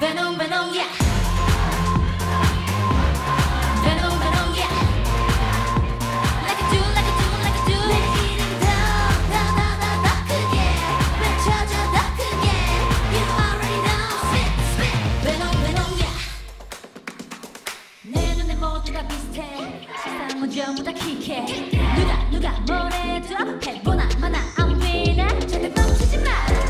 Venom, Venom, yeah. Venom, Venom, yeah. Like a do, like a do, like a do. 내 이름 더, 더, 더, 더, 더 크게 외쳐줘, 더 크게. You already know. Spit, spit. Venom, Venom, yeah. 내 눈에 모두 다 비슷해. 세상은 전부 다 킥해. 누가 누가 뭐래도 해보나 마나 I'm winner. 절대 멈추지 마.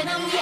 and I'm